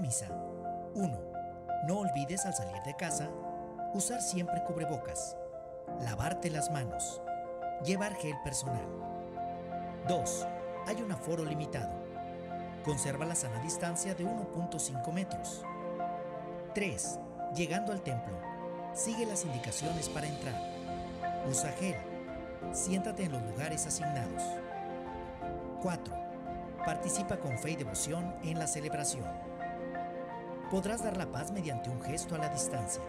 misa, 1. No olvides al salir de casa usar siempre cubrebocas, lavarte las manos, llevar gel personal. 2. Hay un aforo limitado. Conserva la sana distancia de 1.5 metros. 3. Llegando al templo, sigue las indicaciones para entrar. Usa gel. Siéntate en los lugares asignados. 4. Participa con fe y devoción en la celebración. Podrás dar la paz mediante un gesto a la distancia.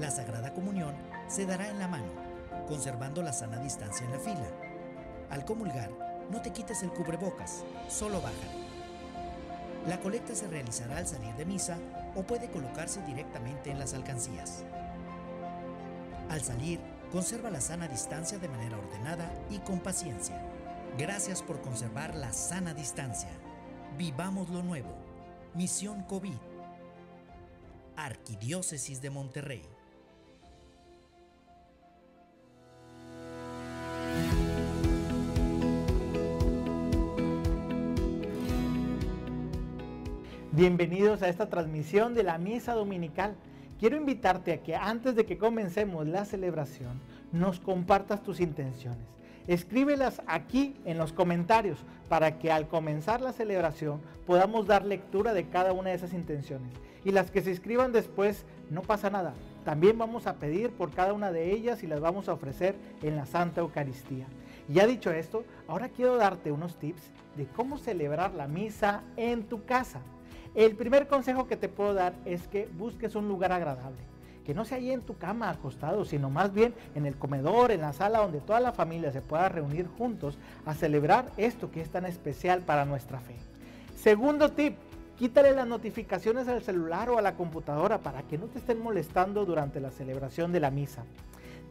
La Sagrada Comunión se dará en la mano, conservando la sana distancia en la fila. Al comulgar, no te quites el cubrebocas, solo baja. La colecta se realizará al salir de misa o puede colocarse directamente en las alcancías. Al salir, conserva la sana distancia de manera ordenada y con paciencia. Gracias por conservar la sana distancia. Vivamos lo nuevo. Misión COVID. Arquidiócesis de Monterrey. Bienvenidos a esta transmisión de la misa dominical. Quiero invitarte a que antes de que comencemos la celebración nos compartas tus intenciones. Escríbelas aquí en los comentarios para que al comenzar la celebración podamos dar lectura de cada una de esas intenciones. Y las que se escriban después, no pasa nada. También vamos a pedir por cada una de ellas y las vamos a ofrecer en la Santa Eucaristía. Ya dicho esto, ahora quiero darte unos tips de cómo celebrar la misa en tu casa. El primer consejo que te puedo dar es que busques un lugar agradable que no sea ahí en tu cama acostado, sino más bien en el comedor, en la sala donde toda la familia se pueda reunir juntos a celebrar esto que es tan especial para nuestra fe. Segundo tip, quítale las notificaciones al celular o a la computadora para que no te estén molestando durante la celebración de la misa.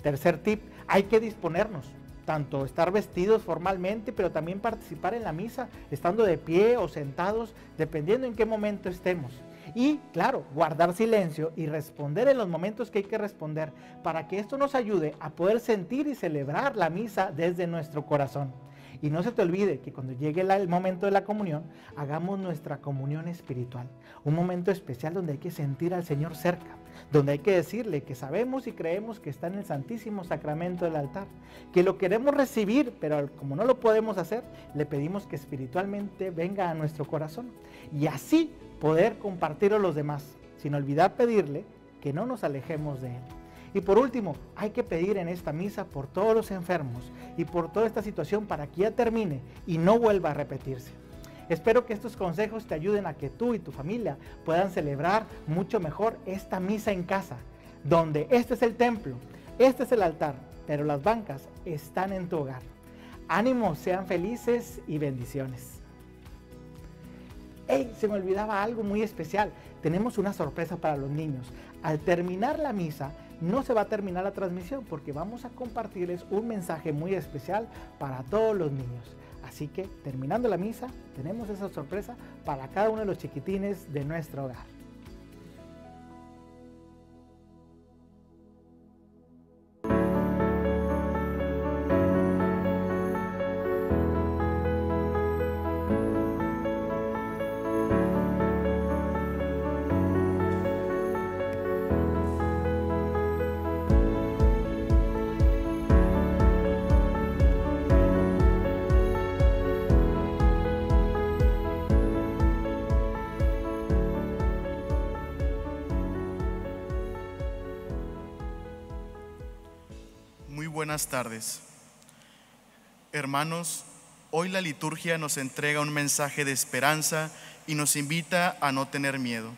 Tercer tip, hay que disponernos, tanto estar vestidos formalmente, pero también participar en la misa, estando de pie o sentados, dependiendo en qué momento estemos. Y claro, guardar silencio y responder en los momentos que hay que responder para que esto nos ayude a poder sentir y celebrar la misa desde nuestro corazón. Y no se te olvide que cuando llegue el momento de la comunión, hagamos nuestra comunión espiritual. Un momento especial donde hay que sentir al Señor cerca, donde hay que decirle que sabemos y creemos que está en el Santísimo Sacramento del altar, que lo queremos recibir, pero como no lo podemos hacer, le pedimos que espiritualmente venga a nuestro corazón. Y así poder compartirlo a los demás, sin olvidar pedirle que no nos alejemos de Él. Y por último, hay que pedir en esta misa por todos los enfermos y por toda esta situación para que ya termine y no vuelva a repetirse. Espero que estos consejos te ayuden a que tú y tu familia puedan celebrar mucho mejor esta misa en casa, donde este es el templo, este es el altar, pero las bancas están en tu hogar. Ánimo, sean felices y bendiciones. ¡Hey! Se me olvidaba algo muy especial. Tenemos una sorpresa para los niños. Al terminar la misa, no se va a terminar la transmisión porque vamos a compartirles un mensaje muy especial para todos los niños. Así que terminando la misa, tenemos esa sorpresa para cada uno de los chiquitines de nuestro hogar. Tardes. Hermanos, hoy la liturgia nos entrega un mensaje de esperanza y nos invita a no tener miedo,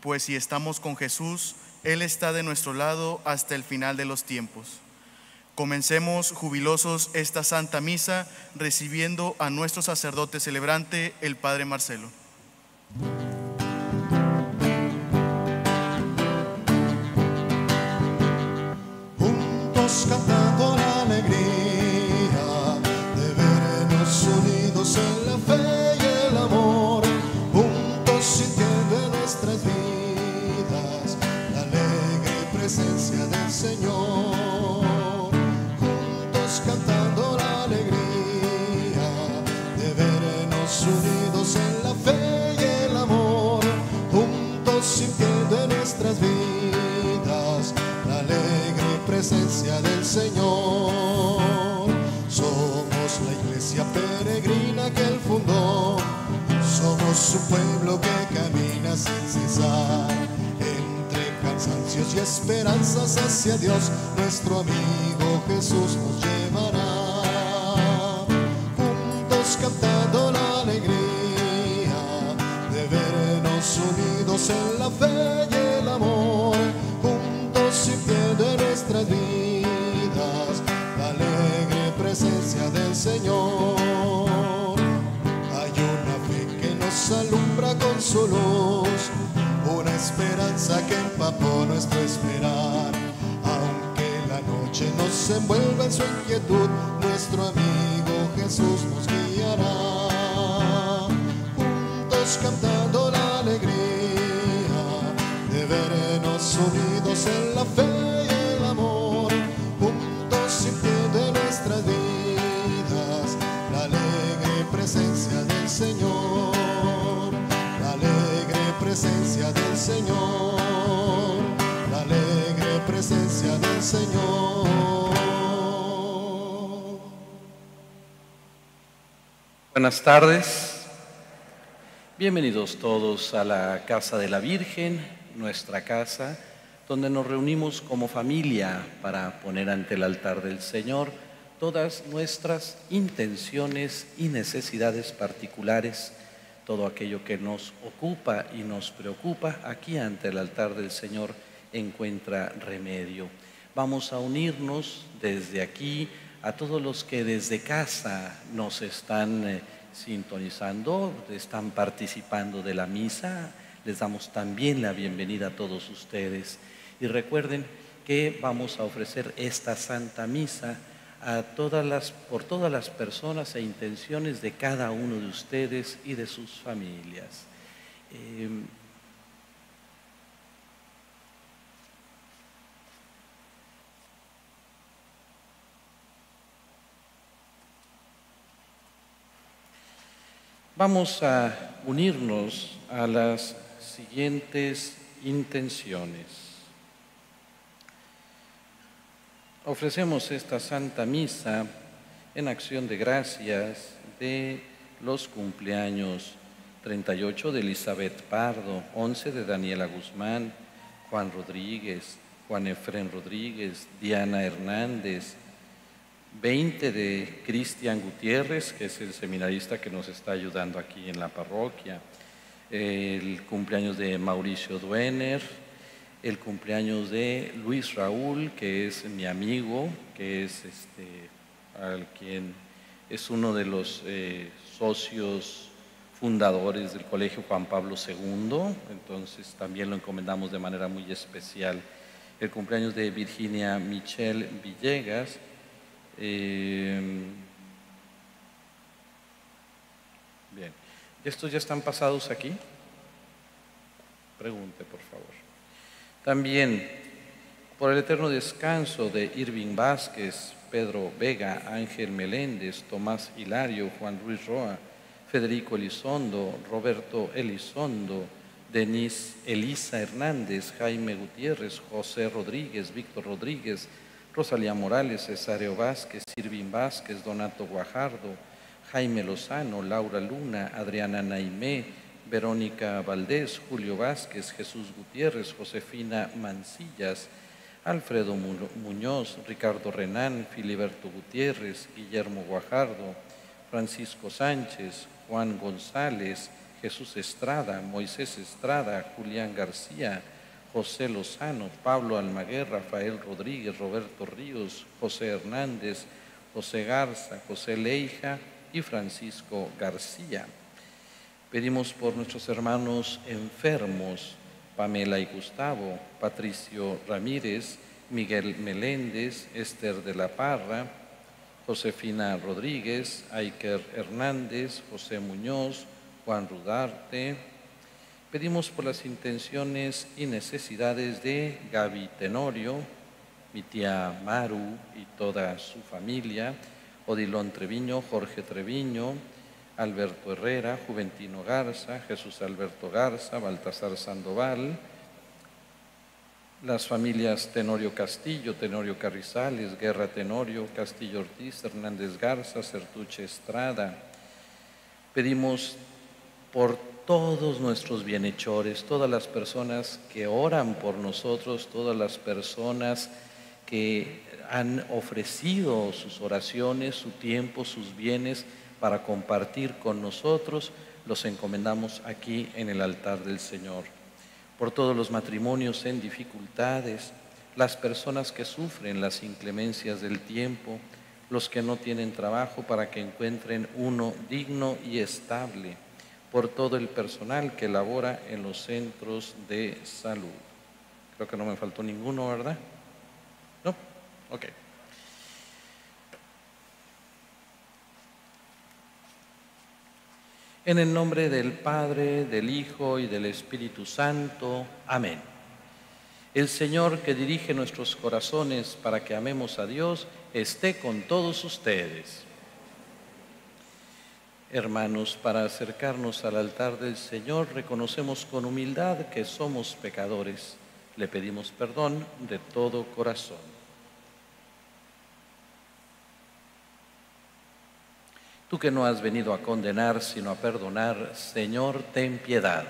pues si estamos con Jesús, Él está de nuestro lado hasta el final de los tiempos. Comencemos jubilosos esta Santa Misa recibiendo a nuestro sacerdote celebrante, el Padre Marcelo. Señor, juntos cantando la alegría de vernos unidos en la fe y el amor, juntos sin esperanzas hacia Dios, nuestro amigo Jesús nos llevará. Juntos cantando la alegría de vernos unidos en la fe y el amor. Juntos sintiendo en nuestras vidas la alegre presencia del Señor. Hay una fe que nos alumbra con su luz, esperanza que empapó nuestro esperar. Aunque la noche nos envuelva en su inquietud, nuestro amigo Jesús nos guiará. Juntos cantando la alegría de vernos unidos en la fe presencia del Señor. La alegre presencia del Señor. Buenas tardes. Bienvenidos todos a la Casa de la Virgen, nuestra casa, donde nos reunimos como familia para poner ante el altar del Señor todas nuestras intenciones y necesidades particulares, todo aquello que nos ocupa y nos preocupa, aquí ante el altar del Señor encuentra remedio. Vamos a unirnos desde aquí a todos los que desde casa nos están eh, sintonizando, están participando de la misa. Les damos también la bienvenida a todos ustedes. Y recuerden que vamos a ofrecer esta Santa Misa a todas las, por todas las personas e intenciones de cada uno de ustedes y de sus familias. Eh, Vamos a unirnos a las siguientes intenciones. Ofrecemos esta Santa Misa en acción de gracias de los cumpleaños 38 de Elizabeth Pardo, 11 de Daniela Guzmán, Juan Rodríguez, Juan Efren Rodríguez, Diana Hernández, 20 de Cristian Gutiérrez, que es el seminarista que nos está ayudando aquí en la parroquia, el cumpleaños de Mauricio Duener, el cumpleaños de Luis Raúl, que es mi amigo, que es este, al quien es uno de los eh, socios fundadores del Colegio Juan Pablo II, entonces también lo encomendamos de manera muy especial. El cumpleaños de Virginia Michelle Villegas, eh, bien, ¿estos ya están pasados aquí? Pregunte, por favor. También, por el eterno descanso de Irving Vázquez, Pedro Vega, Ángel Meléndez, Tomás Hilario, Juan Ruiz Roa, Federico Elizondo, Roberto Elizondo, Denise Elisa Hernández, Jaime Gutiérrez, José Rodríguez, Víctor Rodríguez, Rosalía Morales, Cesáreo Vázquez, Irving Vázquez, Donato Guajardo, Jaime Lozano, Laura Luna, Adriana Naimé, Verónica Valdés, Julio Vázquez, Jesús Gutiérrez, Josefina Mancillas, Alfredo Muñoz, Ricardo Renán, Filiberto Gutiérrez, Guillermo Guajardo, Francisco Sánchez, Juan González, Jesús Estrada, Moisés Estrada, Julián García, José Lozano, Pablo Almaguer, Rafael Rodríguez, Roberto Ríos, José Hernández, José Garza, José Leija y Francisco García. Pedimos por nuestros hermanos enfermos, Pamela y Gustavo, Patricio Ramírez, Miguel Meléndez, Esther de la Parra, Josefina Rodríguez, Aiker Hernández, José Muñoz, Juan Rudarte, Pedimos por las intenciones y necesidades de Gaby Tenorio, mi tía Maru y toda su familia, Odilón Treviño, Jorge Treviño, Alberto Herrera, Juventino Garza, Jesús Alberto Garza, Baltasar Sandoval, las familias Tenorio Castillo, Tenorio Carrizales, Guerra Tenorio, Castillo Ortiz, Hernández Garza, Certuche Estrada. Pedimos por todos nuestros bienhechores, todas las personas que oran por nosotros, todas las personas que han ofrecido sus oraciones, su tiempo, sus bienes para compartir con nosotros, los encomendamos aquí en el altar del Señor por todos los matrimonios en dificultades, las personas que sufren las inclemencias del tiempo, los que no tienen trabajo para que encuentren uno digno y estable, por todo el personal que labora en los centros de salud. Creo que no me faltó ninguno, ¿verdad? ¿No? Ok. En el nombre del Padre, del Hijo y del Espíritu Santo. Amén. El Señor que dirige nuestros corazones para que amemos a Dios, esté con todos ustedes. Hermanos, para acercarnos al altar del Señor, reconocemos con humildad que somos pecadores. Le pedimos perdón de todo corazón. Tú que no has venido a condenar, sino a perdonar, Señor, ten piedad.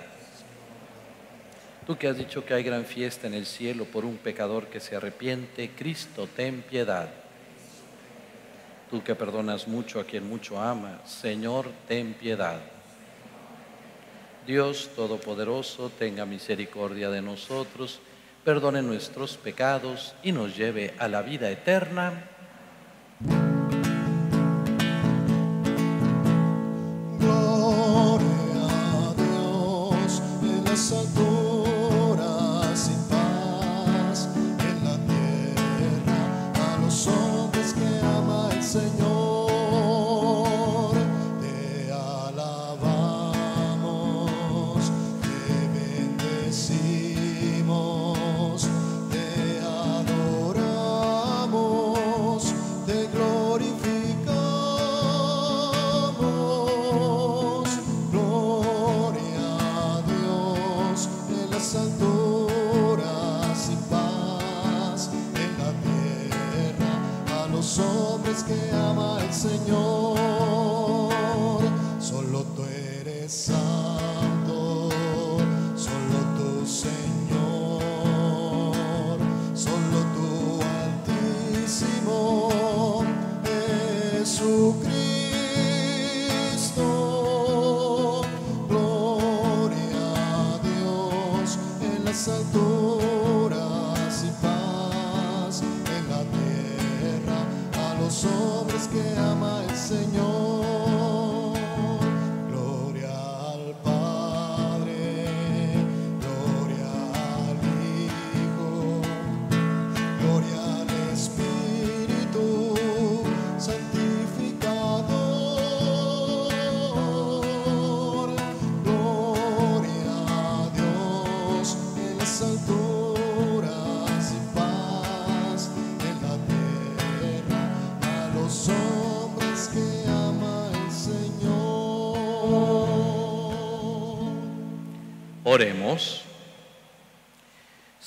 Tú que has dicho que hay gran fiesta en el cielo por un pecador que se arrepiente, Cristo, ten piedad. Tú que perdonas mucho a quien mucho ama, Señor, ten piedad. Dios Todopoderoso, tenga misericordia de nosotros, perdone nuestros pecados y nos lleve a la vida eterna.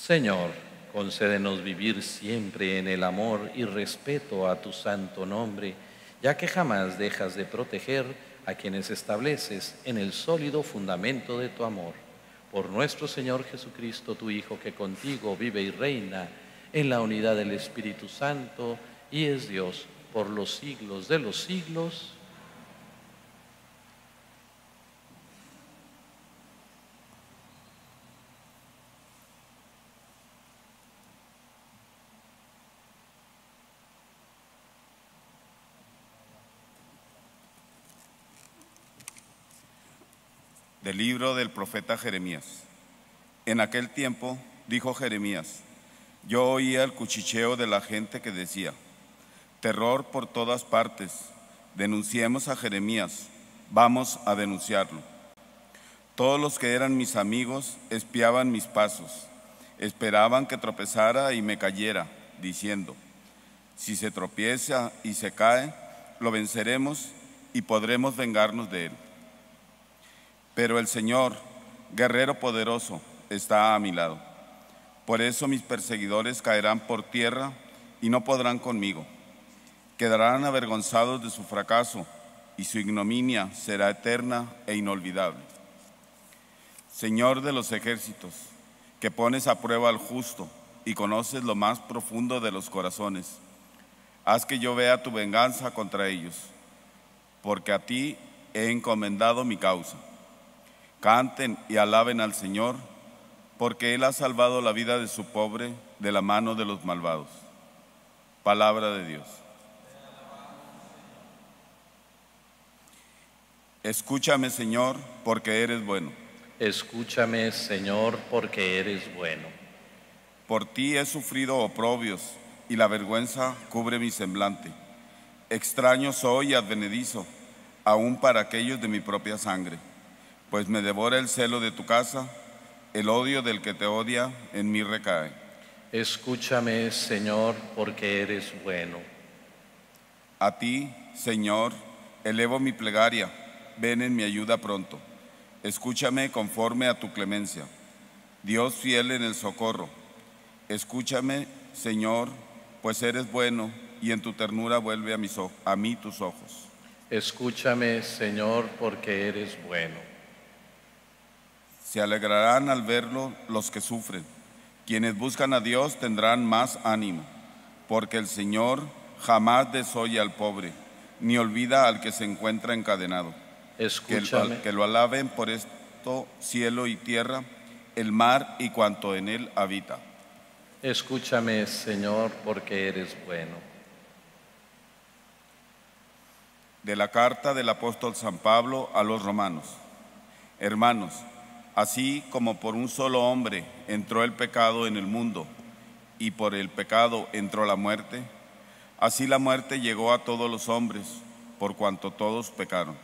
Señor, concédenos vivir siempre en el amor y respeto a tu santo nombre, ya que jamás dejas de proteger a quienes estableces en el sólido fundamento de tu amor. Por nuestro Señor Jesucristo, tu Hijo, que contigo vive y reina en la unidad del Espíritu Santo y es Dios por los siglos de los siglos. Del libro del profeta Jeremías. En aquel tiempo dijo Jeremías, yo oía el cuchicheo de la gente que decía, terror por todas partes, denunciemos a Jeremías, vamos a denunciarlo. Todos los que eran mis amigos espiaban mis pasos, esperaban que tropezara y me cayera, diciendo, si se tropieza y se cae, lo venceremos y podremos vengarnos de él. Pero el Señor, guerrero poderoso, está a mi lado. Por eso mis perseguidores caerán por tierra y no podrán conmigo. Quedarán avergonzados de su fracaso y su ignominia será eterna e inolvidable. Señor de los ejércitos, que pones a prueba al justo y conoces lo más profundo de los corazones, haz que yo vea tu venganza contra ellos, porque a ti he encomendado mi causa. Canten y alaben al Señor, porque Él ha salvado la vida de su pobre de la mano de los malvados. Palabra de Dios. Escúchame, Señor, porque eres bueno. Escúchame, Señor, porque eres bueno. Por ti he sufrido oprobios y la vergüenza cubre mi semblante. Extraño soy y advenedizo, aún para aquellos de mi propia sangre, pues me devora el celo de tu casa, el odio del que te odia en mí recae. Escúchame, Señor, porque eres bueno. A ti, Señor, elevo mi plegaria ven en mi ayuda pronto. Escúchame conforme a tu clemencia. Dios fiel en el socorro. Escúchame, Señor, pues eres bueno y en tu ternura vuelve a, mis a mí tus ojos. Escúchame, Señor, porque eres bueno. Se alegrarán al verlo los que sufren. Quienes buscan a Dios tendrán más ánimo, porque el Señor jamás desoye al pobre, ni olvida al que se encuentra encadenado. Escúchame. Que, lo alaben por esto cielo y tierra, el mar y cuanto en él habita. Escúchame, Señor, porque eres bueno. De la carta del apóstol San Pablo a los romanos. Hermanos, así como por un solo hombre entró el pecado en el mundo y por el pecado entró la muerte, así la muerte llegó a todos los hombres por cuanto todos pecaron.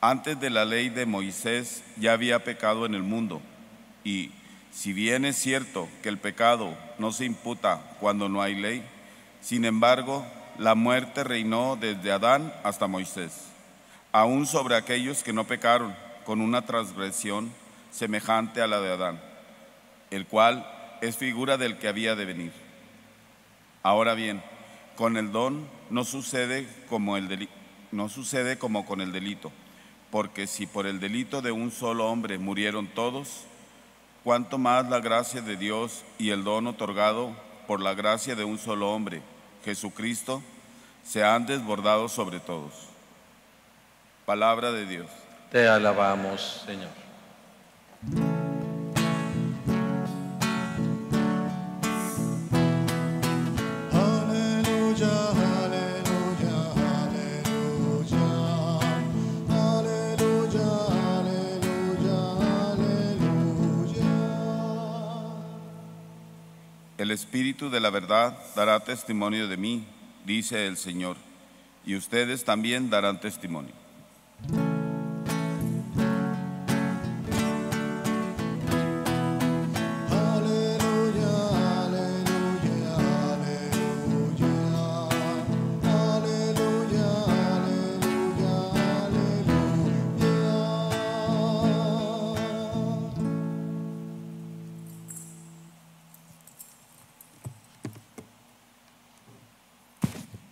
Antes de la ley de Moisés ya había pecado en el mundo y si bien es cierto que el pecado no se imputa cuando no hay ley, sin embargo la muerte reinó desde Adán hasta Moisés, aún sobre aquellos que no pecaron con una transgresión semejante a la de Adán, el cual es figura del que había de venir. Ahora bien, con el don no sucede como, el no sucede como con el delito porque si por el delito de un solo hombre murieron todos, cuánto más la gracia de Dios y el don otorgado por la gracia de un solo hombre, Jesucristo, se han desbordado sobre todos. Palabra de Dios. Te alabamos, Señor. El Espíritu de la verdad dará testimonio de mí, dice el Señor, y ustedes también darán testimonio.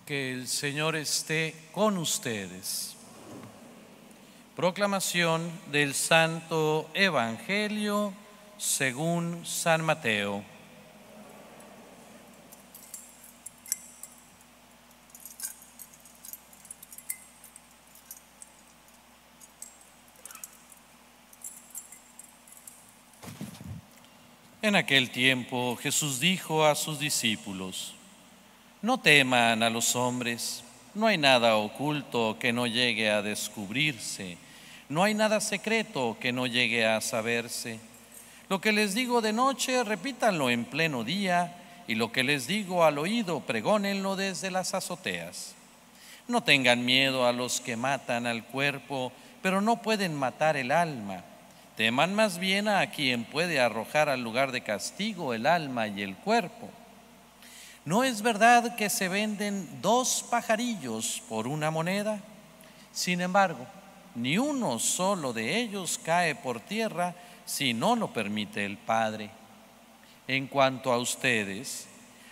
El Señor esté con ustedes. Proclamación del Santo Evangelio según San Mateo. En aquel tiempo Jesús dijo a sus discípulos, no teman a los hombres, no hay nada oculto que no llegue a descubrirse, no hay nada secreto que no llegue a saberse. Lo que les digo de noche, repítanlo en pleno día, y lo que les digo al oído, pregónenlo desde las azoteas. No tengan miedo a los que matan al cuerpo, pero no pueden matar el alma. Teman más bien a quien puede arrojar al lugar de castigo el alma y el cuerpo. ¿No es verdad que se venden dos pajarillos por una moneda? Sin embargo, ni uno solo de ellos cae por tierra si no lo permite el Padre. En cuanto a ustedes,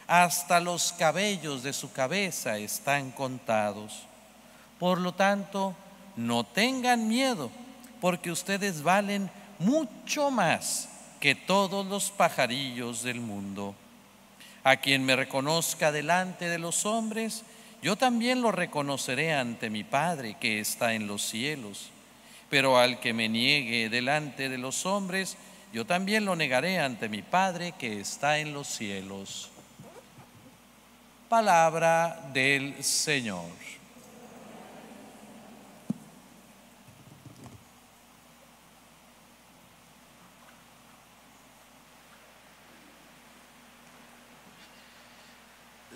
hasta los cabellos de su cabeza están contados. Por lo tanto, no tengan miedo, porque ustedes valen mucho más que todos los pajarillos del mundo. A quien me reconozca delante de los hombres, yo también lo reconoceré ante mi Padre que está en los cielos. Pero al que me niegue delante de los hombres, yo también lo negaré ante mi Padre que está en los cielos. Palabra del Señor.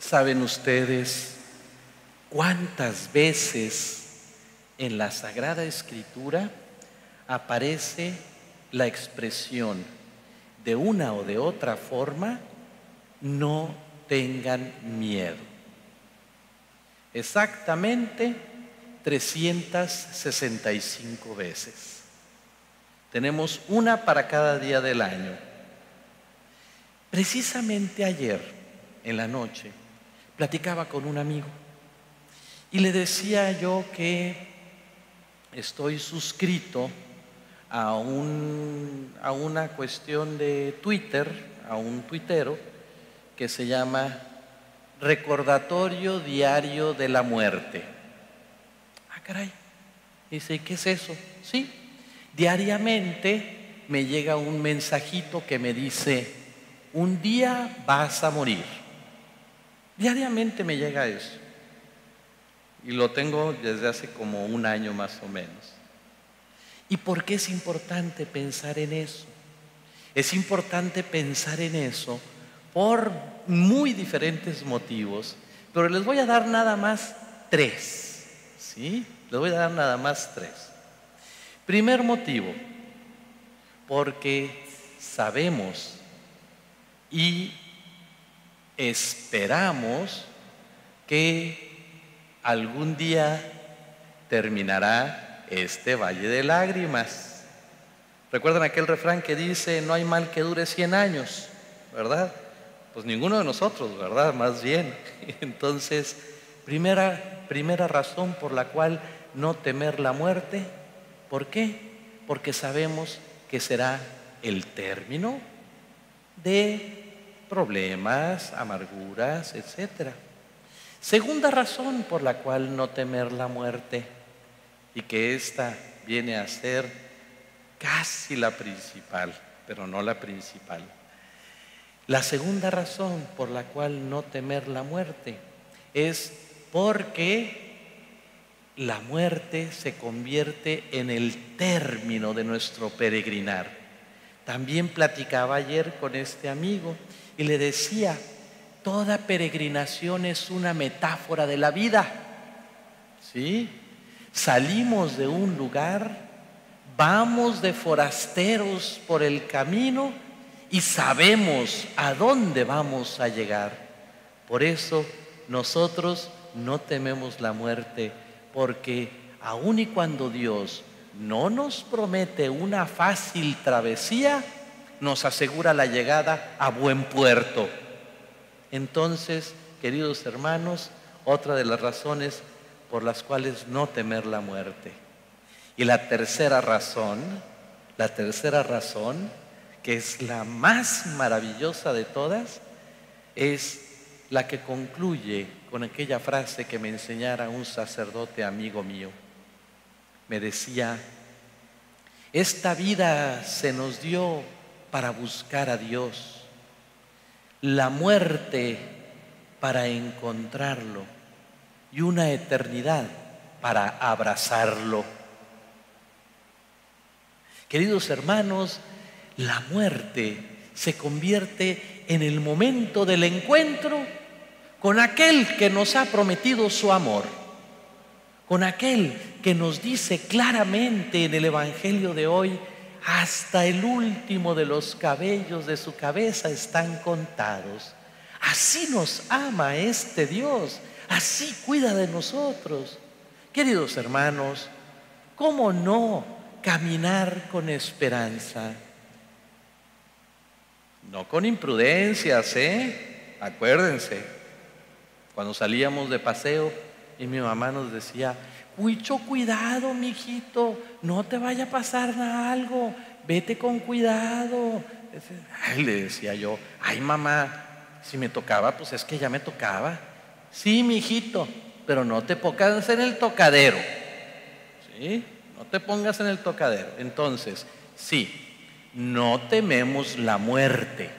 ¿Saben ustedes cuántas veces en la Sagrada Escritura aparece la expresión de una o de otra forma, no tengan miedo? Exactamente 365 veces. Tenemos una para cada día del año. Precisamente ayer, en la noche, platicaba con un amigo y le decía yo que estoy suscrito a, un, a una cuestión de Twitter, a un tuitero que se llama Recordatorio Diario de la Muerte. Ah, caray. Dice, ¿qué es eso? Sí, diariamente me llega un mensajito que me dice, un día vas a morir. Diariamente me llega eso. Y lo tengo desde hace como un año más o menos. ¿Y por qué es importante pensar en eso? Es importante pensar en eso por muy diferentes motivos, pero les voy a dar nada más tres. ¿Sí? Les voy a dar nada más tres. Primer motivo, porque sabemos y esperamos que algún día terminará este valle de lágrimas. ¿Recuerdan aquel refrán que dice, no hay mal que dure 100 años? ¿Verdad? Pues ninguno de nosotros, ¿verdad? Más bien. Entonces, primera, primera razón por la cual no temer la muerte, ¿por qué? Porque sabemos que será el término de problemas, amarguras, etc. Segunda razón por la cual no temer la muerte y que esta viene a ser casi la principal, pero no la principal. La segunda razón por la cual no temer la muerte es porque la muerte se convierte en el término de nuestro peregrinar. También platicaba ayer con este amigo y le decía, toda peregrinación es una metáfora de la vida. ¿Sí? Salimos de un lugar, vamos de forasteros por el camino y sabemos a dónde vamos a llegar. Por eso nosotros no tememos la muerte, porque aun y cuando Dios no nos promete una fácil travesía, nos asegura la llegada a buen puerto. Entonces, queridos hermanos, otra de las razones por las cuales no temer la muerte. Y la tercera razón, la tercera razón, que es la más maravillosa de todas, es la que concluye con aquella frase que me enseñara un sacerdote amigo mío. Me decía, esta vida se nos dio para buscar a Dios, la muerte para encontrarlo y una eternidad para abrazarlo. Queridos hermanos, la muerte se convierte en el momento del encuentro con aquel que nos ha prometido su amor, con aquel que nos dice claramente en el Evangelio de hoy, hasta el último de los cabellos de su cabeza están contados. Así nos ama este Dios, así cuida de nosotros. Queridos hermanos, ¿cómo no caminar con esperanza? No con imprudencias, ¿eh? Acuérdense, cuando salíamos de paseo y mi mamá nos decía, mucho cuidado, mijito, no te vaya a pasar algo, vete con cuidado. le decía yo, ay mamá, si me tocaba, pues es que ya me tocaba. Sí, mijito, pero no te pongas en el tocadero. ¿Sí? No te pongas en el tocadero. Entonces, sí, no tememos la muerte,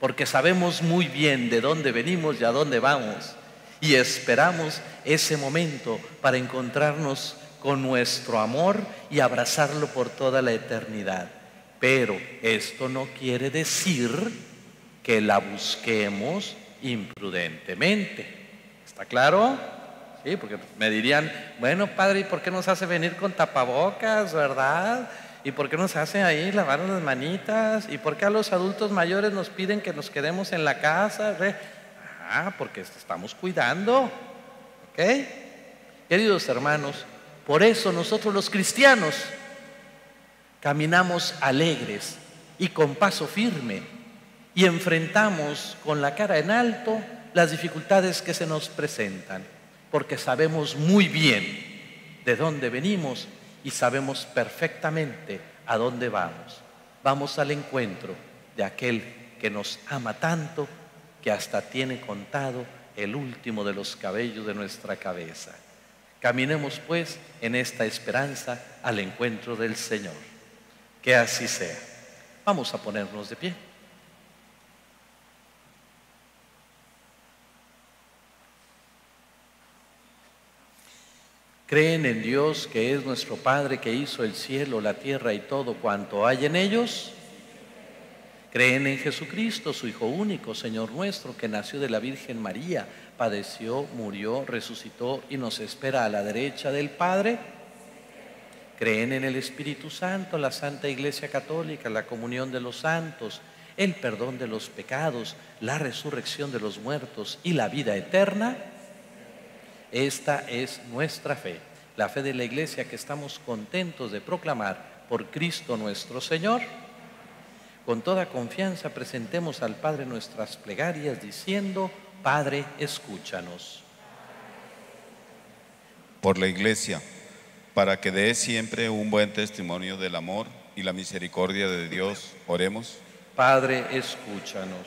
porque sabemos muy bien de dónde venimos y a dónde vamos, y esperamos ese momento para encontrarnos con nuestro amor y abrazarlo por toda la eternidad. Pero esto no quiere decir que la busquemos imprudentemente. ¿Está claro? Sí, porque me dirían, bueno, padre, ¿y por qué nos hace venir con tapabocas, verdad? ¿Y por qué nos hace ahí lavar las manitas? ¿Y por qué a los adultos mayores nos piden que nos quedemos en la casa? Ah, porque estamos cuidando. ¿Ok? Queridos hermanos, por eso nosotros los cristianos caminamos alegres y con paso firme y enfrentamos con la cara en alto las dificultades que se nos presentan, porque sabemos muy bien de dónde venimos y sabemos perfectamente a dónde vamos. Vamos al encuentro de aquel que nos ama tanto que hasta tiene contado el último de los cabellos de nuestra cabeza. Caminemos pues en esta esperanza al encuentro del Señor. Que así sea. Vamos a ponernos de pie. ¿Creen en Dios que es nuestro Padre que hizo el cielo, la tierra y todo cuanto hay en ellos? ¿Creen en Jesucristo, su Hijo único, Señor nuestro, que nació de la Virgen María, padeció, murió, resucitó y nos espera a la derecha del Padre? ¿Creen en el Espíritu Santo, la Santa Iglesia Católica, la comunión de los santos, el perdón de los pecados, la resurrección de los muertos y la vida eterna? Esta es nuestra fe, la fe de la iglesia que estamos contentos de proclamar por Cristo nuestro Señor. Con toda confianza presentemos al Padre nuestras plegarias diciendo, Padre, escúchanos. Por la iglesia, para que dé siempre un buen testimonio del amor y la misericordia de Dios, oremos. Padre, escúchanos.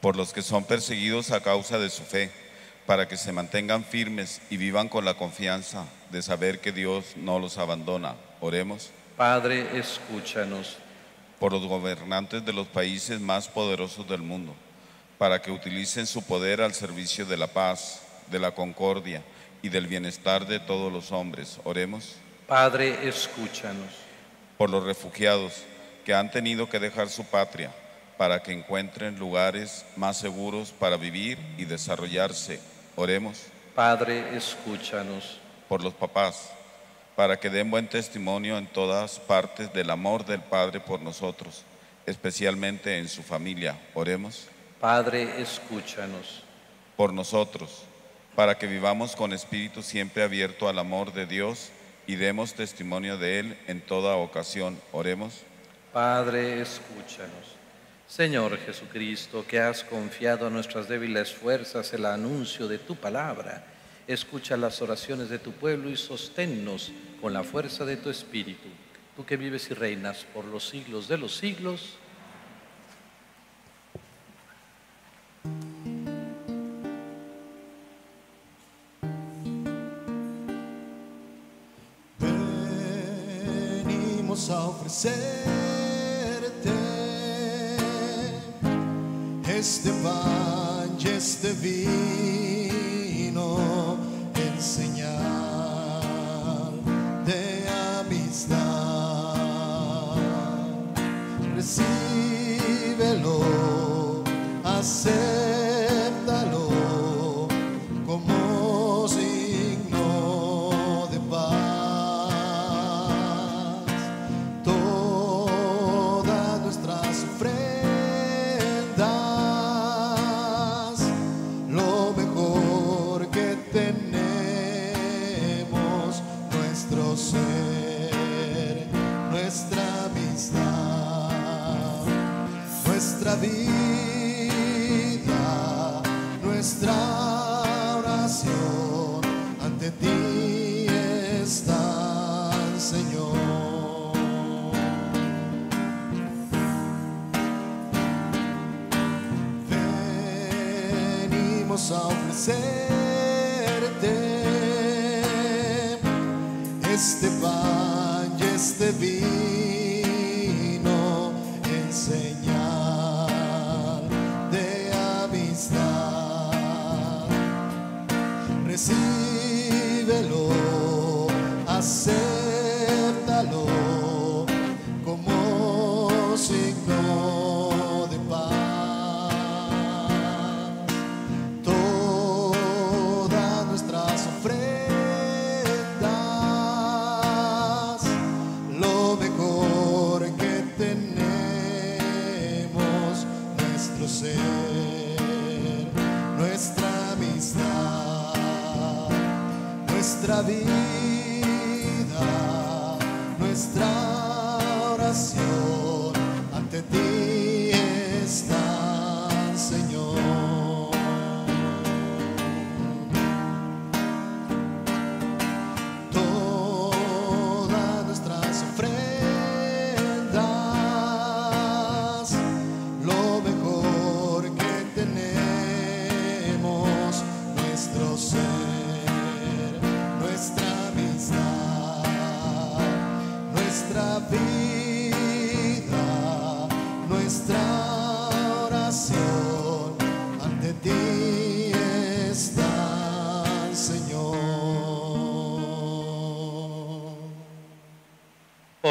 Por los que son perseguidos a causa de su fe para que se mantengan firmes y vivan con la confianza de saber que Dios no los abandona. Oremos. Padre, escúchanos. Por los gobernantes de los países más poderosos del mundo, para que utilicen su poder al servicio de la paz, de la concordia y del bienestar de todos los hombres. Oremos. Padre, escúchanos. Por los refugiados que han tenido que dejar su patria para que encuentren lugares más seguros para vivir y desarrollarse Oremos. Padre, escúchanos. Por los papás, para que den buen testimonio en todas partes del amor del Padre por nosotros, especialmente en su familia. Oremos. Padre, escúchanos. Por nosotros, para que vivamos con espíritu siempre abierto al amor de Dios y demos testimonio de Él en toda ocasión. Oremos. Padre, escúchanos. Señor Jesucristo, que has confiado a nuestras débiles fuerzas el anuncio de tu palabra, escucha las oraciones de tu pueblo y sosténnos con la fuerza de tu Espíritu, tú que vives y reinas por los siglos de los siglos. Venimos a ofrecer este pan y este vino en Venimos a ofrecerte este pan y este vino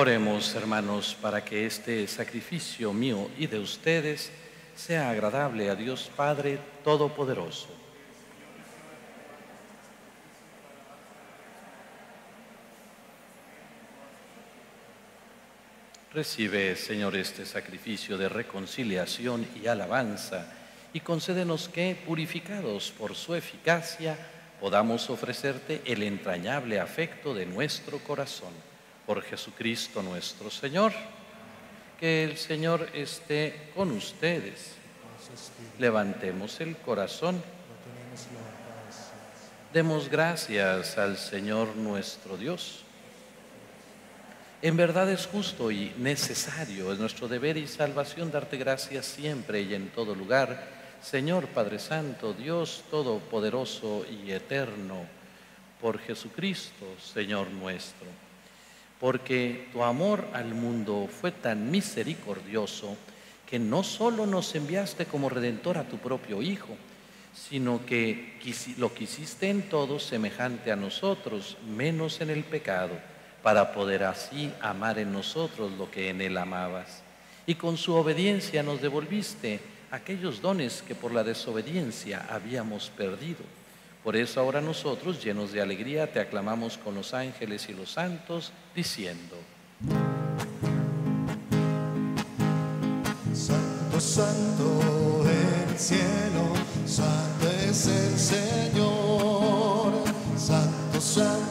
Oremos, hermanos, para que este sacrificio mío y de ustedes sea agradable a Dios Padre Todopoderoso. Recibe, Señor, este sacrificio de reconciliación y alabanza y concédenos que, purificados por su eficacia, podamos ofrecerte el entrañable afecto de nuestro corazón. Por Jesucristo nuestro Señor. Que el Señor esté con ustedes. Levantemos el corazón. Demos gracias al Señor nuestro Dios. En verdad es justo y necesario, es nuestro deber y salvación darte gracias siempre y en todo lugar, Señor Padre Santo, Dios Todopoderoso y Eterno, por Jesucristo, Señor nuestro. Porque tu amor al mundo fue tan misericordioso que no solo nos enviaste como redentor a tu propio Hijo, sino que lo quisiste en todo semejante a nosotros, menos en el pecado, para poder así amar en nosotros lo que en Él amabas. Y con su obediencia nos devolviste aquellos dones que por la desobediencia habíamos perdido. Por eso ahora nosotros, llenos de alegría, te aclamamos con los ángeles y los santos, diciendo, Santo, santo el cielo, santo es el Señor. Santo, santo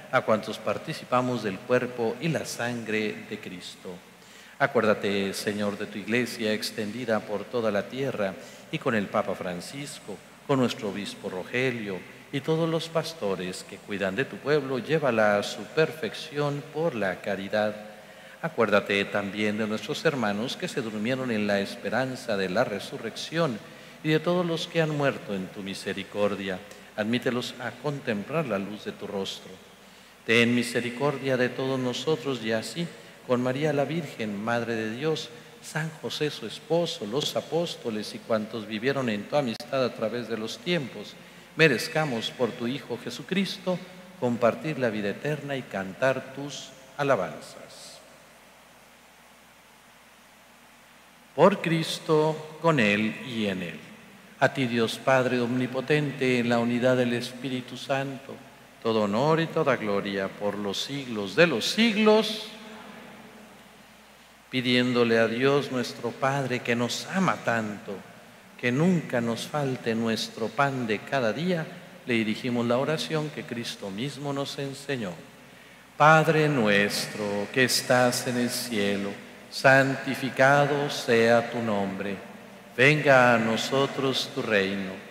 a cuantos participamos del cuerpo y la sangre de Cristo. Acuérdate, Señor, de tu iglesia extendida por toda la tierra y con el Papa Francisco, con nuestro obispo Rogelio y todos los pastores que cuidan de tu pueblo, llévala a su perfección por la caridad. Acuérdate también de nuestros hermanos que se durmieron en la esperanza de la resurrección y de todos los que han muerto en tu misericordia. Admítelos a contemplar la luz de tu rostro Ten misericordia de todos nosotros y así, con María la Virgen, Madre de Dios, San José su esposo, los apóstoles y cuantos vivieron en tu amistad a través de los tiempos, merezcamos por tu Hijo Jesucristo compartir la vida eterna y cantar tus alabanzas. Por Cristo, con Él y en Él. A ti Dios Padre Omnipotente, en la unidad del Espíritu Santo, todo honor y toda gloria por los siglos de los siglos, pidiéndole a Dios nuestro Padre que nos ama tanto, que nunca nos falte nuestro pan de cada día, le dirigimos la oración que Cristo mismo nos enseñó. Padre nuestro que estás en el cielo, santificado sea tu nombre, venga a nosotros tu reino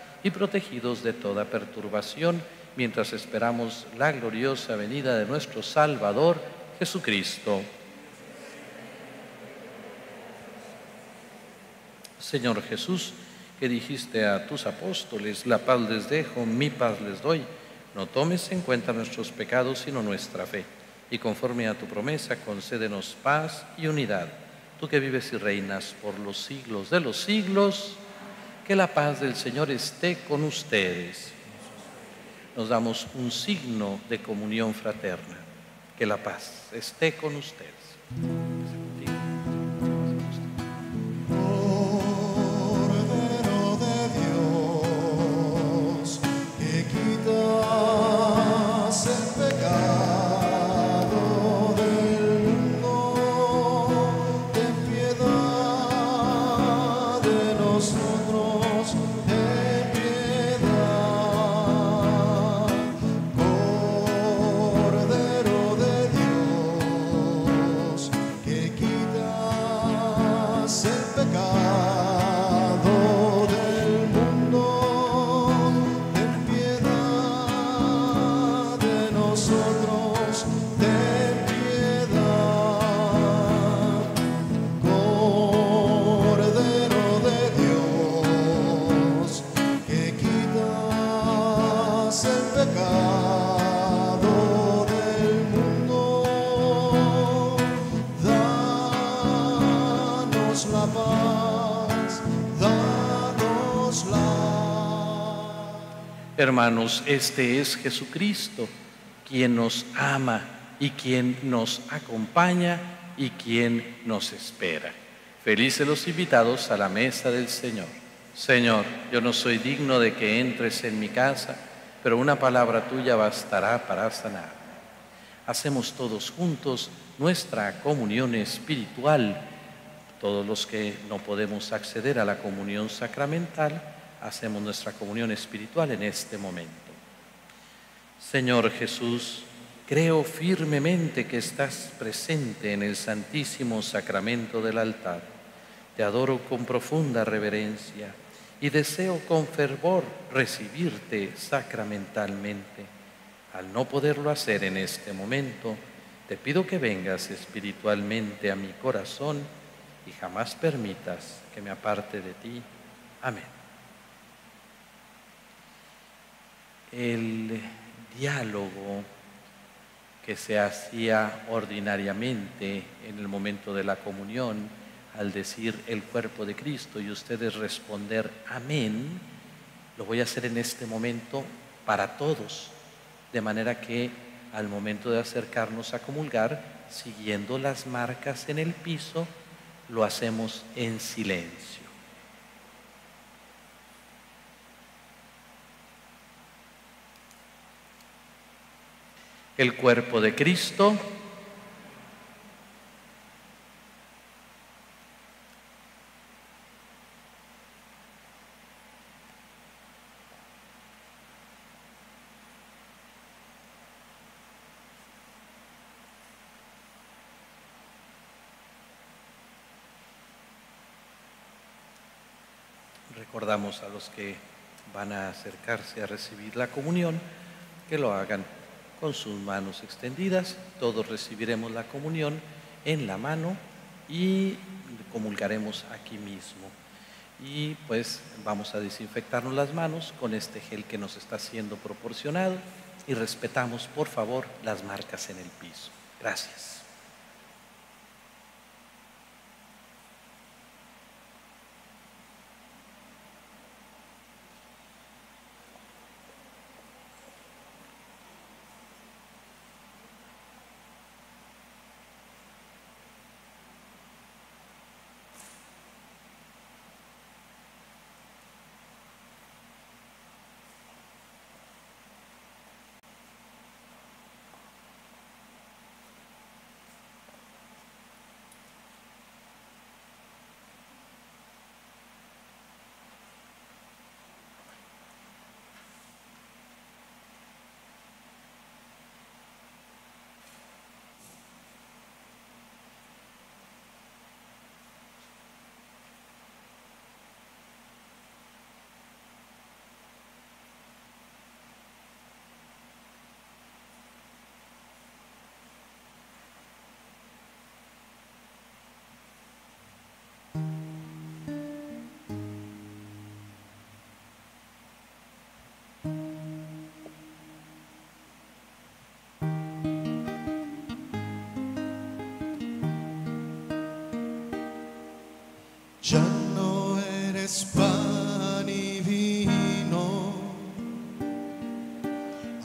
y protegidos de toda perturbación mientras esperamos la gloriosa venida de nuestro Salvador Jesucristo. Señor Jesús, que dijiste a tus apóstoles, la paz les dejo, mi paz les doy, no tomes en cuenta nuestros pecados, sino nuestra fe. Y conforme a tu promesa, concédenos paz y unidad. Tú que vives y reinas por los siglos de los siglos, que la paz del Señor esté con ustedes. Nos damos un signo de comunión fraterna. Que la paz esté con ustedes. Hermanos, este es Jesucristo, quien nos ama y quien nos acompaña y quien nos espera. Felices los invitados a la mesa del Señor. Señor, yo no soy digno de que entres en mi casa, pero una palabra tuya bastará para sanar. Hacemos todos juntos nuestra comunión espiritual. Todos los que no podemos acceder a la comunión sacramental, hacemos nuestra comunión espiritual en este momento. Señor Jesús, creo firmemente que estás presente en el Santísimo Sacramento del altar. Te adoro con profunda reverencia y deseo con fervor recibirte sacramentalmente. Al no poderlo hacer en este momento, te pido que vengas espiritualmente a mi corazón y jamás permitas que me aparte de ti. Amén. El diálogo que se hacía ordinariamente en el momento de la comunión, al decir el cuerpo de Cristo y ustedes responder amén, lo voy a hacer en este momento para todos, de manera que al momento de acercarnos a comulgar, siguiendo las marcas en el piso, lo hacemos en silencio. El cuerpo de Cristo. Recordamos a los que van a acercarse a recibir la comunión que lo hagan con sus manos extendidas. Todos recibiremos la comunión en la mano y comulgaremos aquí mismo. Y pues vamos a desinfectarnos las manos con este gel que nos está siendo proporcionado y respetamos por favor las marcas en el piso. Gracias. Ya no eres pan y vino,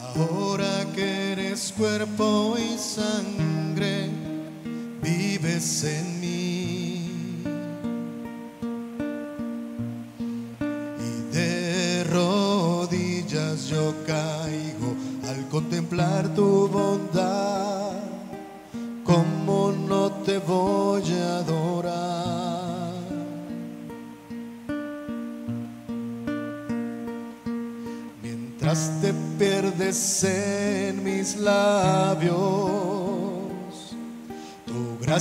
ahora que eres cuerpo y sangre, vives en mí. Y de rodillas yo caigo al contemplar tu bondad,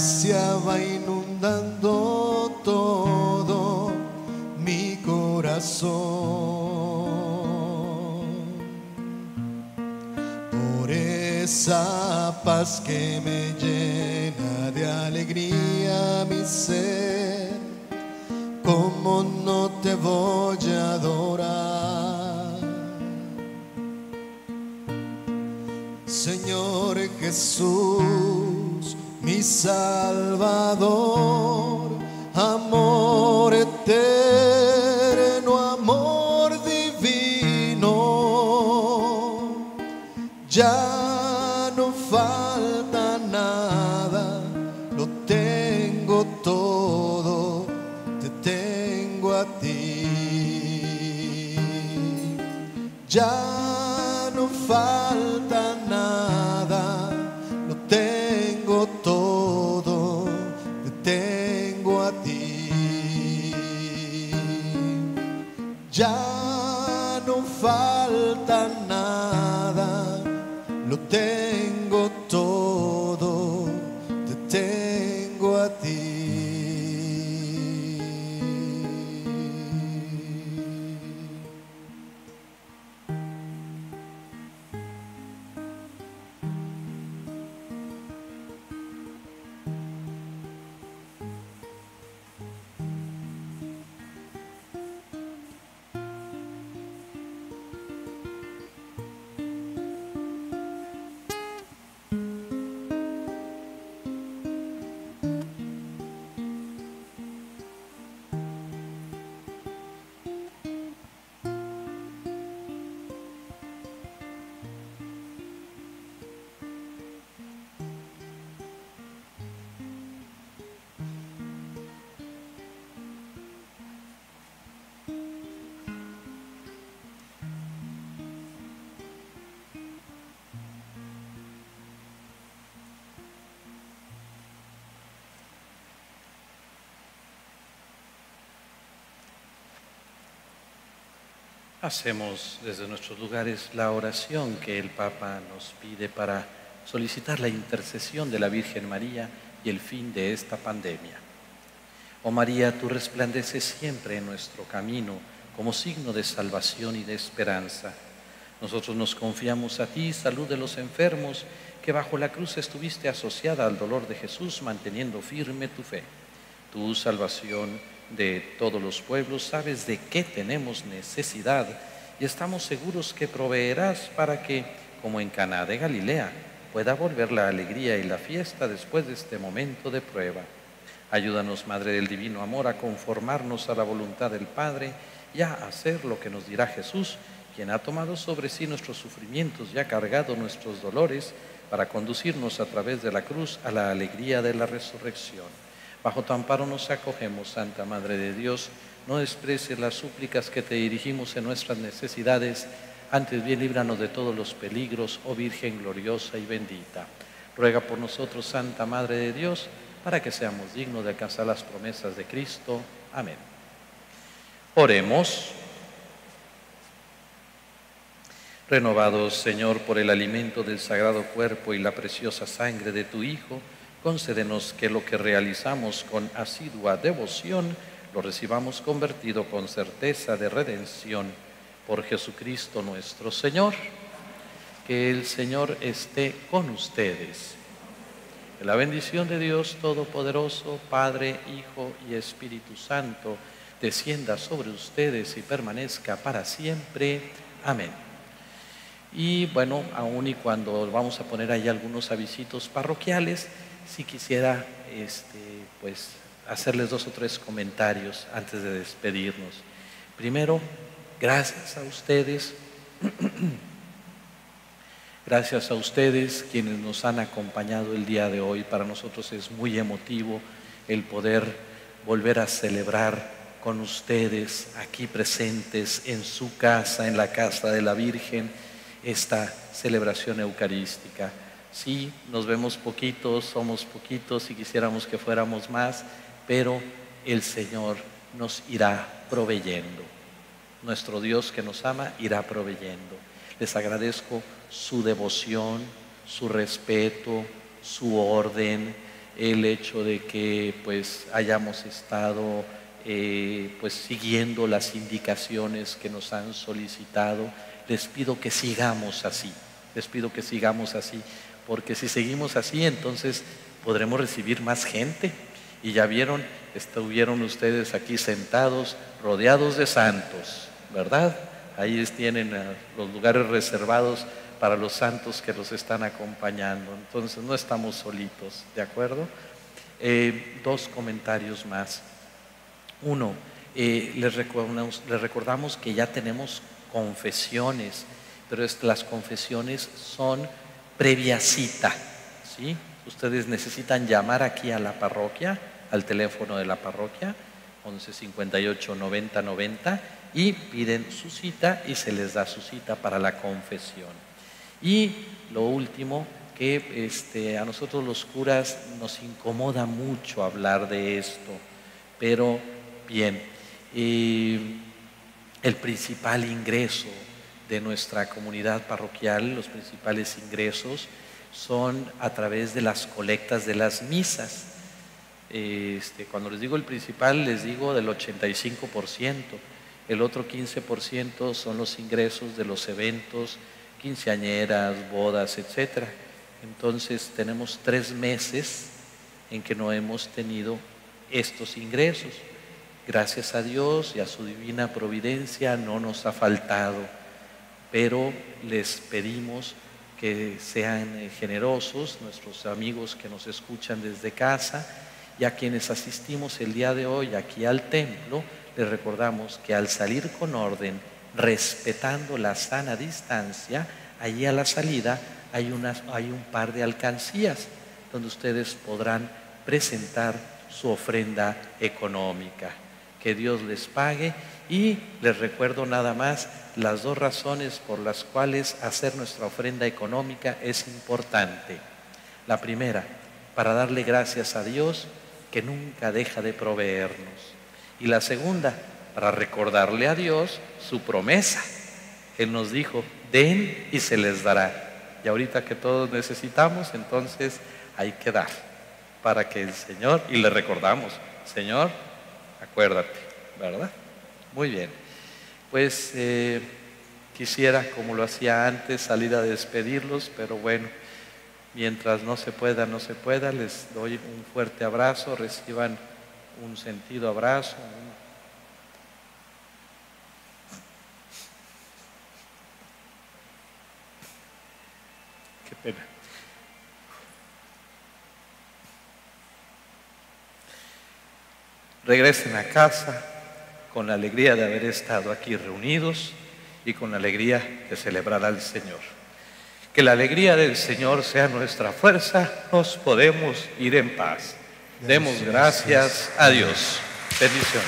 tu Hacemos desde nuestros lugares la oración que el Papa nos pide para solicitar la intercesión de la Virgen María y el fin de esta pandemia. Oh María, tú resplandeces siempre en nuestro camino como signo de salvación y de esperanza. Nosotros nos confiamos a ti, salud de los enfermos, que bajo la cruz estuviste asociada al dolor de Jesús, manteniendo firme tu fe. Tu salvación de todos los pueblos, sabes de qué tenemos necesidad y estamos seguros que proveerás para que, como en Caná de Galilea, pueda volver la alegría y la fiesta después de este momento de prueba. Ayúdanos, Madre del Divino Amor, a conformarnos a la voluntad del Padre y a hacer lo que nos dirá Jesús, quien ha tomado sobre sí nuestros sufrimientos y ha cargado nuestros dolores para conducirnos a través de la cruz a la alegría de la resurrección. Bajo tu amparo nos acogemos, Santa Madre de Dios. No desprecies las súplicas que te dirigimos en nuestras necesidades. Antes bien, líbranos de todos los peligros, oh Virgen gloriosa y bendita. Ruega por nosotros, Santa Madre de Dios, para que seamos dignos de alcanzar las promesas de Cristo. Amén. Oremos. Renovados, Señor, por el alimento del sagrado cuerpo y la preciosa sangre de tu Hijo, concédenos que lo que realizamos con asidua devoción lo recibamos convertido con certeza de redención por Jesucristo nuestro Señor. Que el Señor esté con ustedes. Que la bendición de Dios Todopoderoso, Padre, Hijo y Espíritu Santo, descienda sobre ustedes y permanezca para siempre. Amén. Y bueno, aún y cuando vamos a poner ahí algunos avisitos parroquiales, si quisiera este, pues, hacerles dos o tres comentarios antes de despedirnos. Primero, gracias a ustedes, gracias a ustedes quienes nos han acompañado el día de hoy. Para nosotros es muy emotivo el poder volver a celebrar con ustedes aquí presentes en su casa, en la casa de la Virgen, esta celebración eucarística. Sí, nos vemos poquitos, somos poquitos y quisiéramos que fuéramos más, pero el Señor nos irá proveyendo. Nuestro Dios que nos ama irá proveyendo. Les agradezco su devoción, su respeto, su orden, el hecho de que pues hayamos estado eh, pues siguiendo las indicaciones que nos han solicitado. Les pido que sigamos así, les pido que sigamos así porque si seguimos así, entonces podremos recibir más gente. Y ya vieron, estuvieron ustedes aquí sentados, rodeados de santos, ¿verdad? Ahí tienen los lugares reservados para los santos que los están acompañando. Entonces no estamos solitos, ¿de acuerdo? Eh, dos comentarios más. Uno, eh, les, recordamos, que ya tenemos confesiones, pero las confesiones son previa cita. ¿sí? Ustedes necesitan llamar aquí a la parroquia, al teléfono de la parroquia, 11 58 90 90, y piden su cita y se les da su cita para la confesión. Y lo último, que este, a nosotros los curas nos incomoda mucho hablar de esto, pero bien, el principal ingreso de nuestra comunidad parroquial, los principales ingresos son a través de las colectas de las misas. Este, cuando les digo el principal, les digo del 85%. El otro 15% son los ingresos de los eventos, quinceañeras, bodas, etc. Entonces tenemos tres meses en que no hemos tenido estos ingresos. Gracias a Dios y a su divina providencia no nos ha faltado, pero les pedimos que sean generosos, nuestros amigos que nos escuchan desde casa y a quienes asistimos el día de hoy aquí al templo, les recordamos que al salir con orden, respetando la sana distancia, allí a la salida hay, hay un par de alcancías donde ustedes podrán presentar su ofrenda económica. Que Dios les pague y les recuerdo nada más las dos razones por las cuales hacer nuestra ofrenda económica es importante. La primera, para darle gracias a Dios que nunca deja de proveernos. Y la segunda, para recordarle a Dios su promesa. Él nos dijo, den y se les dará. Y ahorita que todos necesitamos, entonces hay que dar para que el Señor, y le recordamos, Señor, acuérdate, ¿verdad? Muy bien. Pues eh, quisiera, como lo hacía antes, salir a despedirlos, pero bueno. Mientras no se pueda, no se pueda, les doy un fuerte abrazo, reciban un sentido abrazo. Qué pena. Regresen a casa con la alegría de haber estado aquí reunidos y con la alegría de celebrar al Señor. Que la alegría del Señor sea nuestra fuerza, nos podemos ir en paz. Demos gracias a Dios. Bendiciones.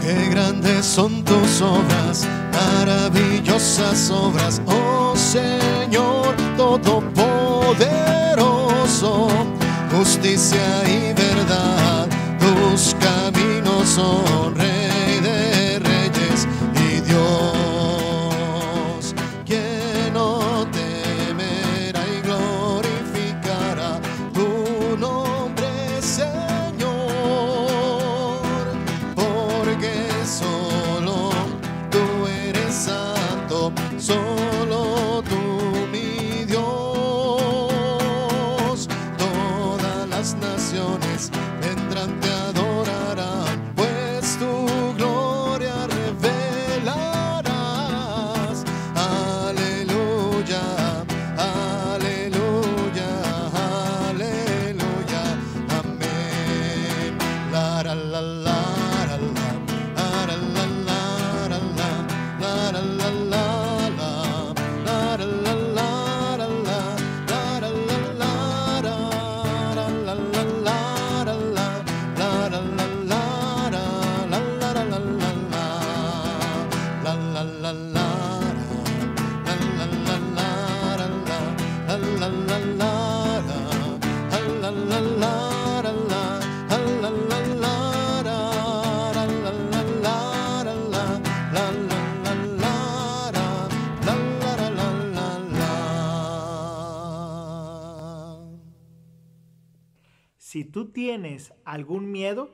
Qué grandes son tus obras, maravillosas obras, oh Señor Todopoderoso, justicia y verdad tus caminos son algún miedo,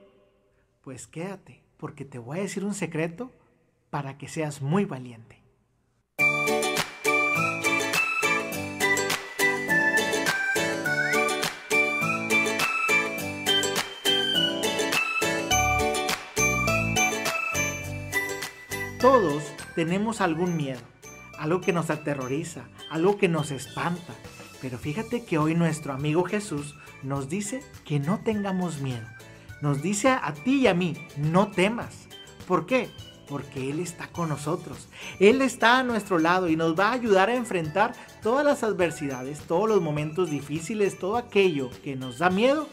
pues quédate, porque te voy a decir un secreto para que seas muy valiente. Todos tenemos algún miedo, algo que nos aterroriza, algo que nos espanta. Pero fíjate que hoy nuestro amigo Jesús nos dice que no tengamos miedo. Nos dice a ti y a mí, no temas. ¿Por qué? porque Él está con nosotros. Él está a nuestro lado y nos va a ayudar a enfrentar todas las adversidades, todos los momentos difíciles, todo aquello que nos da miedo.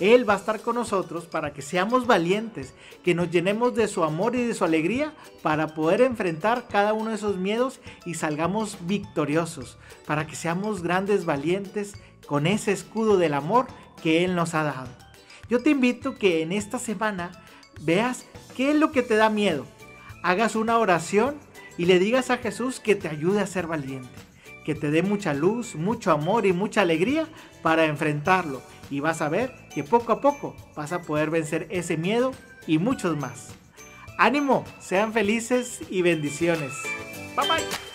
Él va a estar con nosotros para que seamos valientes, que nos llenemos de su amor y de su alegría para poder enfrentar cada uno de esos miedos y salgamos victoriosos, para que seamos grandes valientes con ese escudo del amor que Él nos ha dado. Yo te invito que en esta semana veas qué es lo que te da miedo, hagas una oración y le digas a Jesús que te ayude a ser valiente, que te dé mucha luz, mucho amor y mucha alegría para enfrentarlo. Y vas a ver que poco a poco vas a poder vencer ese miedo y muchos más. Ánimo, sean felices y bendiciones. Bye bye.